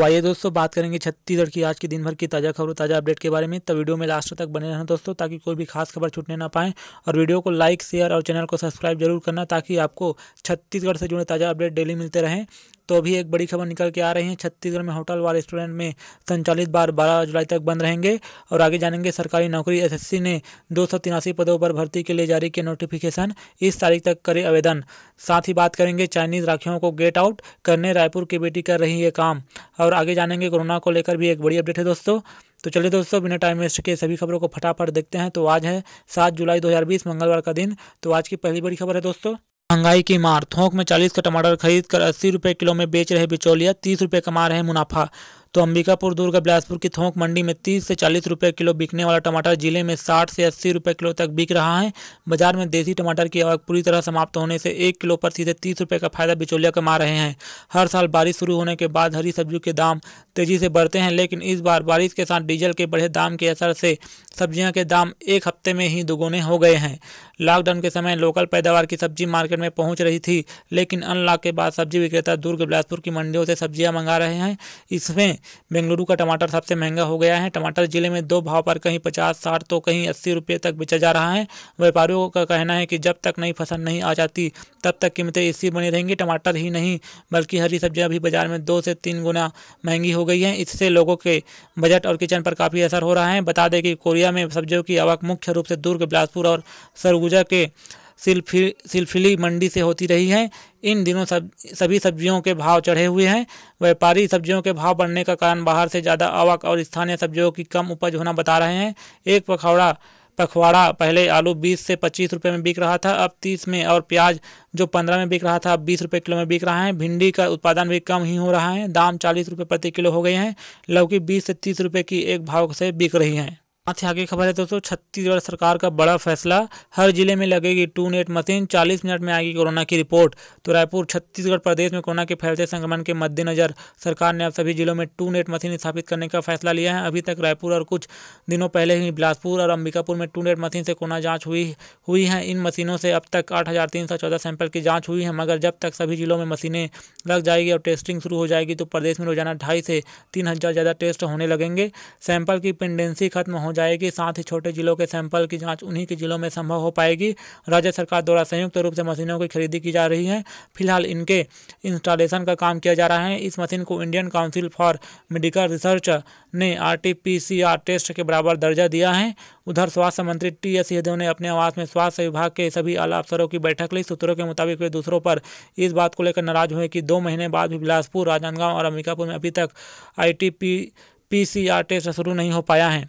तो आइए दोस्तों, बात करेंगे छत्तीसगढ़ की। आज के दिन भर की ताज़ा खबरों, ताज़ा अपडेट के बारे में। तो वीडियो में लास्ट तक बने रहना दोस्तों, ताकि कोई भी खास खबर छूटने ना पाए। और वीडियो को लाइक, शेयर और चैनल को सब्सक्राइब ज़रूर करना, ताकि आपको छत्तीसगढ़ से जुड़े ताज़ा अपडेट डेली मिलते रहें। तो अभी एक बड़ी खबर निकल के आ रही है। छत्तीसगढ़ में होटल व रेस्टोरेंट में संचालित बार बारह जुलाई तक बंद रहेंगे और आगे जानेंगे, सरकारी नौकरी एसएससी ने दो सौ तिरासी पदों पर भर्ती के लिए जारी किया नोटिफिकेशन इस तारीख तक करे आवेदन। साथ ही बात करेंगे, चाइनीज़ राखियों को गेट आउट करने रायपुर की बेटी कर रही है काम। और आगे जानेंगे, कोरोना को लेकर भी एक बड़ी अपडेट है दोस्तों। तो चलिए दोस्तों, बिना टाइम वेस्ट के सभी खबरों को फटाफट देखते हैं। तो आज है सात जुलाई 2020 मंगलवार का दिन। तो आज की पहली बड़ी खबर है दोस्तों। महँगाई की मार। थोक में चालीस का टमाटर खरीद कर अस्सी रुपये किलो में बेच रहे बिचौलिया, तीस रुपये कमा रहे मुनाफा। तो अंबिकापुर, दुर्ग, बिलासपुर की थोक मंडी में 30 से 40 रुपए किलो बिकने वाला टमाटर ज़िले में 60 से 80 रुपए किलो तक बिक रहा है। बाज़ार में देसी टमाटर की आवक पूरी तरह समाप्त होने से एक किलो पर सीधे तीस रुपये का फ़ायदा बिचौलिया कमा रहे हैं। हर साल बारिश शुरू होने के बाद हरी सब्जियों के दाम तेज़ी से बढ़ते हैं, लेकिन इस बार बारिश के साथ डीजल के बढ़े दाम के असर से सब्ज़ियाँ के दाम एक हफ़्ते में ही दोगुने हो गए हैं। लॉकडाउन के समय लोकल पैदावार की सब्ज़ी मार्केट में पहुँच रही थी, लेकिन अनलॉक के बाद सब्ज़ी विक्रेता दुर्ग बिलासपुर की मंडियों से सब्ज़ियाँ मंगा रहे हैं। इसमें बेंगलुरु का टमाटर सबसे महँगा हो गया है। टमाटर ज़िले में दो भाव पर कहीं पचास, साठ तो कहीं अस्सी रुपये तक बेचा जा रहा है। व्यापारियों का कहना है कि जब तक नई फ़सल नहीं आ जाती, तब तक कीमतें इसी बनी रहेंगी। टमाटर ही नहीं, बल्कि हरी सब्ज़ियाँ भी बाज़ार में दो से तीन गुना महँगी हो गई हैं। इससे लोगों के बजट और किचन पर काफ़ी असर हो रहा है। बता दें कि कोरिया में सब्जियों की आवक मुख्य रूप से दुर्ग, बिलासपुर और सरगुजा के सिल्फी, सिलफिली मंडी से होती रही है। इन दिनों सब, सभी सब्जियों के भाव चढ़े हुए हैं। व्यापारी सब्जियों के भाव बढ़ने का कारण बाहर से ज़्यादा आवक और स्थानीय सब्जियों की कम उपज होना बता रहे हैं। एक पखौड़ा पखवाड़ा पहले आलू 20 से 25 रुपए में बिक रहा था, अब 30 में और प्याज जो 15 में बिक रहा था, अब 20 रुपए किलो में बिक रहा है। भिंडी का उत्पादन भी कम ही हो रहा है। दाम 40 रुपए प्रति किलो हो गए हैं। लौकी 20 से 30 रुपए की एक भाव से बिक रही है। साथ ही आगे खबर है दोस्तों, छत्तीसगढ़ सरकार का बड़ा फैसला। हर ज़िले में लगेगी टू नेट मशीन 40 मिनट में आएगी कोरोना की रिपोर्ट। तो रायपुर, छत्तीसगढ़ प्रदेश में कोरोना के फैलते संक्रमण के मद्देनजर सरकार ने अब सभी जिलों में टू नेट मशीन स्थापित करने का फैसला लिया है। अभी तक रायपुर और कुछ दिनों पहले ही बिलासपुर और अंबिकापुर में टू नेट मशीन से कोरोना जाँच हुई हुई है। इन मशीनों से अब तक आठ हज़ार तीन सौ चौदह सैंपल की जाँच हुई है, मगर जब तक सभी जिलों में मशीनें लग जाएगी और टेस्टिंग शुरू हो जाएगी तो प्रदेश में रोज़ाना ढाई से तीन हज़ार ज़्यादा टेस्ट होने लगेंगे। सैंपल की पेंडेंसी खत्म हो जाएगी, साथ ही छोटे जिलों के सैंपल की जाँच उन्हीं के जिलों में संभव हो पाएगी। राज्य सरकार द्वारा संयुक्त रूप से मशीनों की खरीदी की जा रही है। फ़िलहाल इनके इंस्टॉलेशन का काम किया जा रहा है। इस मशीन को Indian council for medical research ने आरटीपीसीआर टेस्ट के बराबर दर्जा दिया है। उधर स्वास्थ्य मंत्री टी एस यादव ने अपने आवास में स्वास्थ्य विभाग के सभी आला अफसरों की बैठक ली। सूत्रों के मुताबिक वे दूसरों पर इस बात को लेकर नाराज़ हुए कि दो महीने बाद भी बिलासपुर, राजनांदगांव और अंबिकापुर में अभी तक I T P P C R test शुरू नहीं हो पाया है।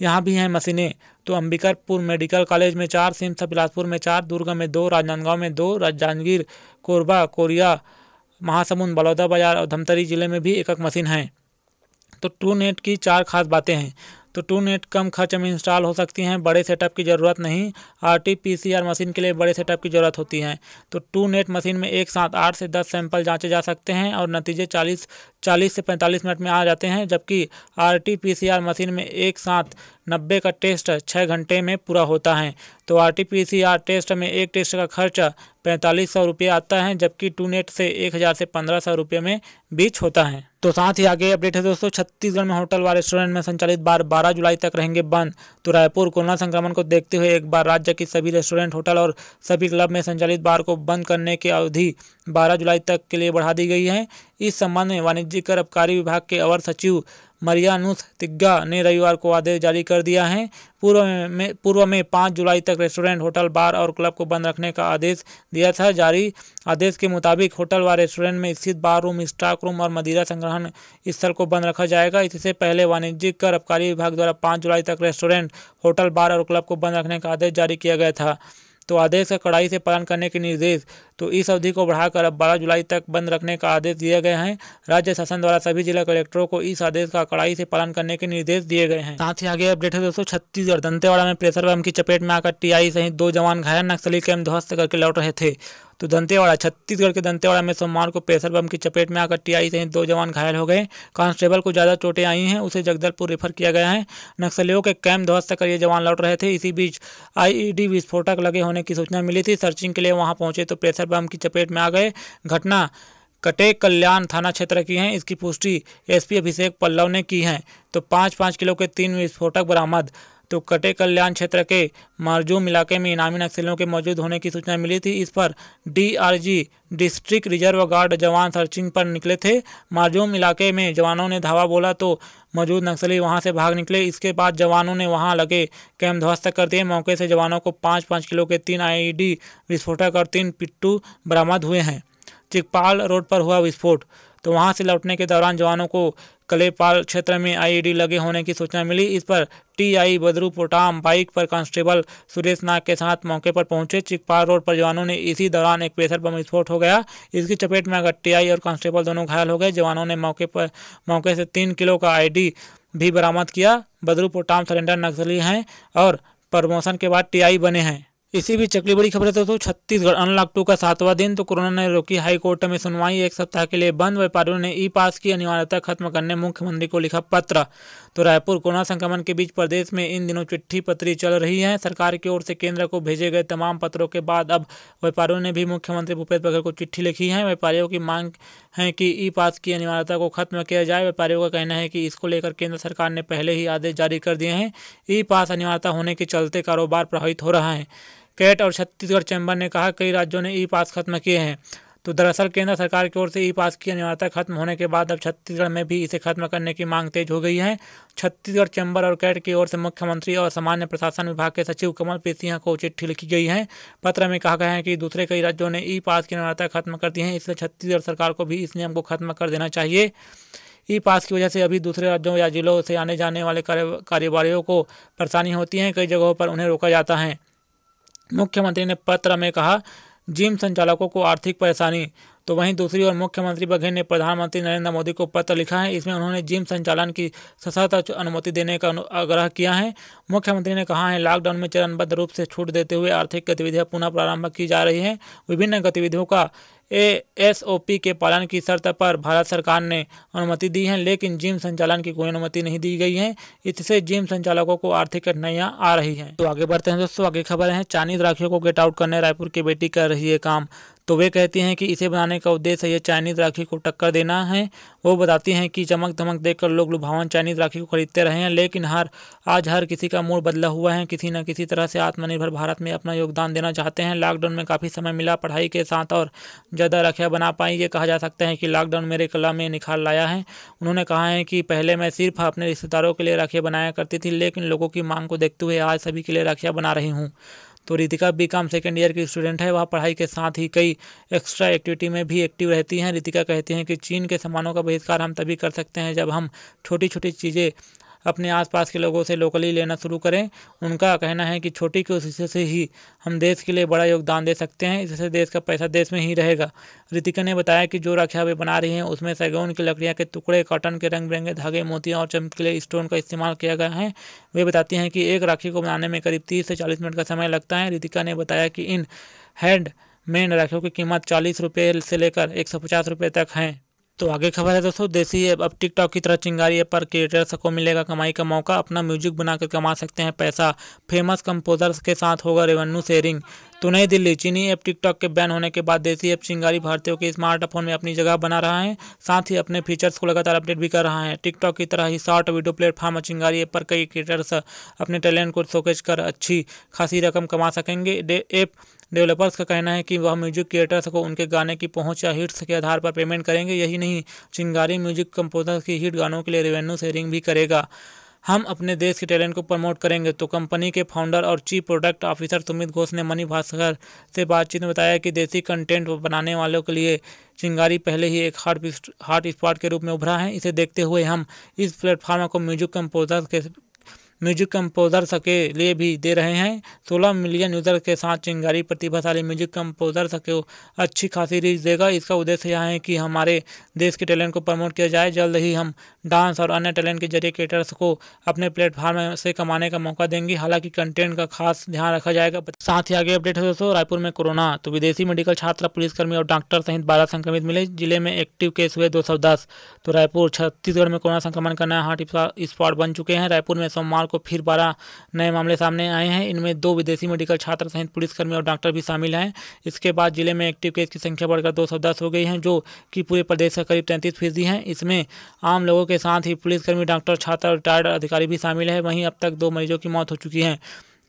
यहाँ भी हैं मशीनें। तो अंबिकापुर मेडिकल कॉलेज में चार, सिम्स बिलासपुर में चार, दुर्ग में दो, राजनांदगांव में दो जांजगीर कोरबा, कोरिया, महासमुंद बलौदा बाज़ार और धमतरी ज़िले में भी एक एक मशीन है। तो ट्रू नेट की चार खास बातें हैं। तो टू नेट कम खर्च में इंस्टॉल हो सकती हैं। बड़े सेटअप की ज़रूरत नहीं। R T P C R machine के लिए बड़े सेटअप की ज़रूरत होती है। तो टू नेट मशीन में एक साथ आठ से दस सैंपल जाँचे जा सकते हैं और नतीजे चालीस चालीस से पैंतालीस मिनट में आ जाते हैं, जबकि R T P C R machine में एक साथ नब्बे का टेस्ट छः घंटे में पूरा होता है। तो R T P C R test में एक टेस्ट का खर्च पैंतालीस सौ रुपये आता है, जबकि टू नेट से एक हज़ार से पंद्रह सौ रुपये में बीच होता है। तो साथ ही आगे अपडेट है दोस्तों, छत्तीसगढ़ में होटल व रेस्टोरेंट में संचालित बार 12 जुलाई तक रहेंगे बंद। तो रायपुर कोरोना संक्रमण को देखते हुए एक बार राज्य की सभी रेस्टोरेंट, होटल और सभी क्लब में संचालित बार को बंद करने की अवधि 12 जुलाई तक के लिए बढ़ा दी गई है। इस संबंध में वाणिज्यिक कर आबकारी विभाग के अवर सचिव मरियानुस तिग्गा ने रविवार को आदेश जारी कर दिया है। पूर्व में पूर्व में पाँच जुलाई तक रेस्टोरेंट, होटल, बार और क्लब को बंद रखने का आदेश दिया था। जारी आदेश के मुताबिक होटल व रेस्टोरेंट में स्थित बार रूम स्टॉक रूम और मदिरा संग्रहण स्थल को बंद रखा जाएगा। इससे पहले वाणिज्यिक कर आबकारी विभाग द्वारा पाँच जुलाई तक रेस्टोरेंट, होटल, बार और क्लब को बंद रखने का आदेश जारी किया गया था। तो आदेश का कड़ाई से पालन करने के निर्देश तो इस अवधि को बढ़ाकर अब बारह जुलाई तक बंद रखने का आदेश दिए गए हैं। राज्य शासन द्वारा सभी जिला कलेक्टरों को इस आदेश का कड़ाई से पालन करने के निर्देश दिए गए हैं। साथ ही आगे अपडेट है दोस्तों, छत्तीसगढ़ दंतेवाड़ा में प्रेशर बम की चपेट में आकर टीआई सहित दो जवान घायल, नक्सली कैम्प ध्वस्त करके लौट रहे थे। तो दंतेवाड़ा, छत्तीसगढ़ के दंतेवाड़ा में सोमवार को प्रेशर बम की चपेट में आकर टीआई सहित दो जवान घायल हो गए। कांस्टेबल को ज़्यादा चोटें आई हैं, उसे जगदलपुर रेफर किया गया है। नक्सलियों के कैम्प ध्वस्त कर ये जवान लौट रहे थे। इसी बीच आईईडी विस्फोटक लगे होने की सूचना मिली थी। सर्चिंग के लिए वहाँ पहुँचे तो प्रेशर बम की चपेट में आ गए। घटना कटे कल्याण थाना क्षेत्र की हैं। इसकी पुष्टि एसपी अभिषेक पल्लव ने की है। तो पाँच पाँच किलो के तीन विस्फोटक बरामद तो कटे कल्याण क्षेत्र के मारजूम इलाके में इनामी नक्सलियों के मौजूद होने की सूचना मिली थी। इस पर डीआरजी डिस्ट्रिक्ट रिज़र्व गार्ड जवान सर्चिंग पर निकले थे। मारजूम इलाके में जवानों ने धावा बोला तो मौजूद नक्सली वहाँ से भाग निकले। इसके बाद जवानों ने वहाँ लगे कैम्प ध्वस्त कर दिए। मौके से जवानों को पाँच पाँच किलो के तीन आईईडी विस्फोटक और तीन पिट्टू बरामद हुए हैं। चिकपाल रोड पर हुआ विस्फोट। तो वहाँ से लौटने के दौरान जवानों को कलेपाल क्षेत्र में आईईडी लगे होने की सूचना मिली। इस पर टीआई बदरू पोटाम, बाइक पर कांस्टेबल सुरेश नाग के साथ मौके पर पहुँचे। चिकपाल रोड पर जवानों ने इसी दौरान एक प्रेशर बम विस्फोट हो गया। इसकी चपेट में अगर टीआई और कांस्टेबल दोनों घायल हो गए। जवानों ने मौके पर, मौके से तीन किलो का आईडी भी बरामद किया। बदरू पोटाम सरेंडर नक्सली हैं और प्रमोशन के बाद टीआई बने हैं। इसी बीच चकली बड़ी खबर है, दोस्तों, छत्तीसगढ़ अनलॉक टू का सातवां दिन तो कोरोना ने रोकी हाई कोर्ट में सुनवाई। एक सप्ताह के लिए बंद, व्यापारियों ने ई पास की अनिवार्यता खत्म करने मुख्यमंत्री को लिखा पत्र। तो रायपुर कोरोना संक्रमण के बीच प्रदेश में इन दिनों चिट्ठी पत्री चल रही है। सरकार की ओर से केंद्र को भेजे गए तमाम पत्रों के बाद अब व्यापारियों ने भी मुख्यमंत्री भूपेश बघेल को चिट्ठी लिखी है। व्यापारियों की मांग है कि ई पास की अनिवार्यता को खत्म किया जाए। व्यापारियों का कहना है कि इसको लेकर केंद्र सरकार ने पहले ही आदेश जारी कर दिए हैं। ई पास अनिवार्यता होने के चलते कारोबार प्रभावित हो रहा है। कैट और छत्तीसगढ़ चैम्बर ने कहा, कई राज्यों ने ई पास खत्म किए हैं। तो दरअसल केंद्र सरकार की ओर से ई पास की अनिवार्यता खत्म होने के बाद अब छत्तीसगढ़ में भी इसे खत्म करने की मांग तेज हो गई है। छत्तीसगढ़ चैम्बर और कैट की ओर से मुख्यमंत्री और सामान्य प्रशासन विभाग के सचिव कमल पी सिंह को चिट्ठी लिखी गई है। पत्र में कहा गया है कि दूसरे कई राज्यों ने ई पास की अनिवार्यता खत्म कर दी है, इसलिए छत्तीसगढ़ सरकार को भी इस नियम को खत्म कर देना चाहिए। ई पास की वजह से अभी दूसरे राज्यों या जिलों से आने जाने वाले कारोबारियों को परेशानी होती है, कई जगहों पर उन्हें रोका जाता है। मुख्यमंत्री ने पत्र में कहा, जिम संचालकों को आर्थिक परेशानी। तो वहीं दूसरी ओर मुख्यमंत्री बघेल ने प्रधानमंत्री नरेंद्र मोदी को पत्र लिखा है। इसमें उन्होंने जिम संचालन की सशर्त अनुमति देने का आग्रह किया है। मुख्यमंत्री ने कहा है, लॉकडाउन में चरणबद्ध रूप से छूट देते हुए आर्थिक गतिविधियाँ पुनः प्रारंभ की जा रही हैं। विभिन्न गतिविधियों का एएसओपी के पालन की शर्त पर भारत सरकार ने अनुमति दी है, लेकिन जिम संचालन की कोई अनुमति नहीं दी गई है। इससे जिम संचालकों को आर्थिक कठिनाइयाँ आ रही हैं। तो आगे बढ़ते हैं दोस्तों, आगे खबर है, चाइनीज़ राखियों को गेट आउट करने रायपुर की बेटी कर रही है काम। तो वे कहती हैं कि इसे बनाने का उद्देश्य ये चाइनीज़ राखी को टक्कर देना है। वो बताती हैं कि चमक धमक देखकर लोग लुभावन चाइनीज़ राखी को खरीदते रहे हैं, लेकिन हर, आज हर किसी का मूड बदला हुआ है। किसी न किसी तरह से आत्मनिर्भर भारत में अपना योगदान देना चाहते हैं। लॉकडाउन में काफ़ी समय मिला, पढ़ाई के साथ और ज़्यादा राखियाँ बना पाई ये कहा जा सकता है कि लॉकडाउन मेरे कला में निखार लाया है। उन्होंने कहा है कि पहले मैं सिर्फ़ अपने रिश्तेदारों के लिए राखियाँ बनाया करती थी, लेकिन लोगों की मांग को देखते हुए आज सभी के लिए राखियाँ बना रही हूँ। तो Ritika B com second year की स्टूडेंट है। वह पढ़ाई के साथ ही कई एक्स्ट्रा एक्टिविटी में भी एक्टिव रहती हैं। रितिका कहती हैं कि चीन के सामानों का बहिष्कार हम तभी कर सकते हैं जब हम छोटी छोटी चीज़ें अपने आसपास के लोगों से लोकली लेना शुरू करें। उनका कहना है कि छोटी कोशिशों से ही हम देश के लिए बड़ा योगदान दे सकते हैं इससे देश का पैसा देश में ही रहेगा। रितिका ने बताया कि जो राखियाँ वे बना रही हैं, उसमें सैगौन की लकड़ियाँ के टुकड़े, कॉटन के रंग बिरंगे धागे, मोतियाँ और चमकीले स्टोन का इस्तेमाल किया गया है। वे बताती हैं कि एक राखी को बनाने में करीब तीस से चालीस मिनट का समय लगता है। रितिका ने बताया कि इन हैंड मेन राखियों की कीमत चालीस रुपये से लेकर एक सौ पचास रुपये तक है। तो आगे खबर है दोस्तों, देसी ऐप अब टिकटॉक की तरह चिंगारी ऐप पर क्रिएटर्स को मिलेगा कमाई का मौका। अपना म्यूज़िक बनाकर कमा सकते हैं पैसा। फ़ेमस कंपोजर्स के साथ होगा रेवेन्यू शेयरिंग तो नई दिल्ली, चीनी ऐप टिकटॉक के बैन होने के बाद देसी ऐप चिंगारी भारतीयों के स्मार्टफ़ोन में अपनी जगह बना रहा है। साथ ही अपने फीचर्स को लगातार अपडेट भी कर रहा है। टिकटॉक की तरह ही शॉर्ट वीडियो प्लेटफॉर्म और चिंगारी ऐप पर कई क्रिएटर्स अपने टैलेंट को शोकेज कर अच्छी खासी रकम कमा सकेंगे। ऐप डेवलपर्स का कहना है कि वह म्यूज़िक क्रिएटर्स को उनके गाने की पहुँच या हिट्स के आधार पर पेमेंट करेंगे। यही नहीं, चिंगारी म्यूज़िक कंपोजर्स की हिट गानों के लिए रेवेन्यू शेयरिंग भी करेगा। हम अपने देश के टैलेंट को प्रमोट करेंगे तो कंपनी के फाउंडर और chief product officer Sumit Ghosh ने मनी भास्कर से बातचीत में बताया कि देसी कंटेंट बनाने वालों के लिए चिंगारी पहले ही एक हार्ट हार्ट स्पॉट के रूप में उभरा है। इसे देखते हुए हम इस प्लेटफॉर्म को म्यूज़िक कंपोजर के म्यूज़िक कंपोजर्स के लिए भी दे रहे हैं। 16 मिलियन यूज़र के साथ चिंगारी प्रतिभाशाली म्यूज़िक कंपोजर्स को अच्छी खासी रीच देगा। इसका उद्देश्य यह है कि हमारे देश के टैलेंट को प्रमोट किया जाए। जल्द ही हम डांस और अन्य टैलेंट के ज़रिए क्रिएटर्स को अपने प्लेटफॉर्म से कमाने का मौका देंगी। हालाँकि कंटेंट का खास ध्यान रखा जाएगा। साथ ही आगे अपडेट है दोस्तों, रायपुर में कोरोना। तो विदेशी मेडिकल छात्र, पुलिसकर्मी और डॉक्टर सहित बारह संक्रमित मिले। ज़िले में एक्टिव केस हुए दो सौ दस। तो रायपुर, छत्तीसगढ़ में कोरोना संक्रमण का नया हॉट स्पॉट बन चुके हैं। रायपुर में सोमवार को फिर बारह नए मामले सामने आए हैं। इनमें दो विदेशी मेडिकल छात्र सहित पुलिसकर्मी और डॉक्टर भी शामिल हैं। इसके बाद ज़िले में एक्टिव केस की संख्या बढ़कर दो सौ दस हो गई है, जो कि पूरे प्रदेश का करीब तैंतीस फ़ीसदी है। इसमें आम लोगों के साथ ही पुलिसकर्मी डॉक्टर, छात्र और रिटायर्ड अधिकारी भी शामिल है। वहीं अब तक दो मरीजों की मौत हो चुकी है।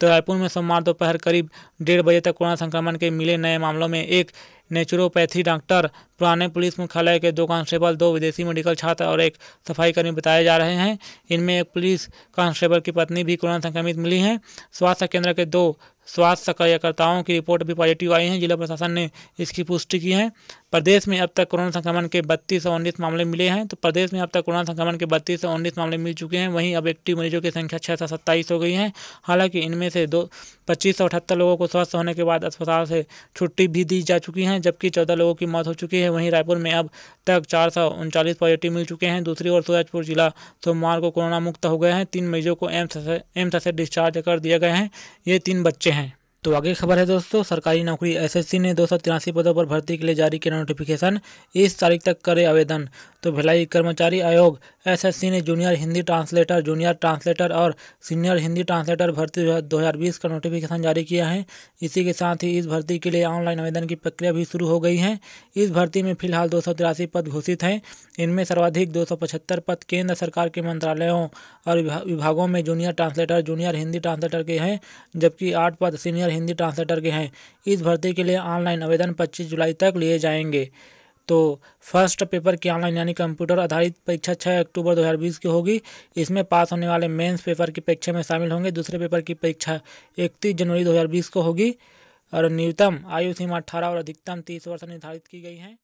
तो रायपुर में सोमवार दोपहर करीब डेढ़ बजे तक कोरोना संक्रमण के मिले नए मामलों में एक नेचुरोपैथी डॉक्टर, पुराने पुलिस मुख्यालय के दो कांस्टेबल, दो विदेशी मेडिकल छात्र और एक सफ़ाई कर्मी बताए जा रहे हैं। इनमें एक पुलिस कांस्टेबल की पत्नी भी कोरोना संक्रमित मिली है। स्वास्थ्य केंद्र के दो स्वास्थ्य कार्यकर्ताओं की रिपोर्ट भी पॉजिटिव आई है। जिला प्रशासन ने इसकी पुष्टि की है। प्रदेश में अब तक कोरोना संक्रमण के बत्तीस सौ उन्नीस मामले मिले हैं। तो प्रदेश में अब तक कोरोना संक्रमण के बत्तीस सौ उन्नीस मामले मिल चुके हैं। वहीं अब एक्टिव मरीजों की संख्या छः सौ सत्ताईस हो गई है। हालाँकि इनमें से दो, पच्चीस सौ अठहत्तर लोगों को स्वस्थ होने के बाद अस्पताल से छुट्टी भी दी जा चुकी है। जबकि चौदह लोगों की मौत हो चुकी है। वहीं रायपुर में अब तक चार सौ उनचालीस पॉजिटिव मिल चुके हैं। दूसरी ओर सूरजपुर जिला सोमवार को कोरोना मुक्त हो गए हैं। तीन मरीजों को एम्स से एम्स से डिस्चार्ज कर दिया गया है। ये तीन बच्चे हैं। तो आगे खबर है दोस्तों, सरकारी नौकरी एसएससी ने दो सौ तिरासी पदों पर भर्ती के लिए जारी किया नोटिफिकेशन इस तारीख तक करे आवेदन। तो भिलाई कर्मचारी आयोग एसएससी ने junior Hindi translator junior translator और सीनियर हिंदी ट्रांसलेटर भर्ती 2020 का नोटिफिकेशन जारी किया है। इसी के साथ ही इस भर्ती के लिए ऑनलाइन आवेदन की प्रक्रिया भी शुरू हो गई है। इस भर्ती में फ़िलहाल दो सौ तिरासी पद घोषित हैं। इनमें सर्वाधिक दो सौ पचहत्तर पद केंद्र सरकार के मंत्रालयों और विभागों में junior translator junior Hindi translator के हैं, जबकि आठ पद सीनियर हिंदी ट्रांसलेटर के हैं। इस भर्ती के लिए ऑनलाइन आवेदन पच्चीस जुलाई तक लिए जाएँगे। तो फ़र्स्ट पेपर की ऑनलाइन यानी कंप्यूटर आधारित परीक्षा छः अक्टूबर 2020 की होगी। इसमें पास होने वाले मेंस पेपर की परीक्षा में शामिल होंगे। दूसरे पेपर की परीक्षा इकतीस जनवरी 2020 को होगी। और न्यूनतम आयु सीमा अठारह और अधिकतम तीस वर्ष निर्धारित की गई है।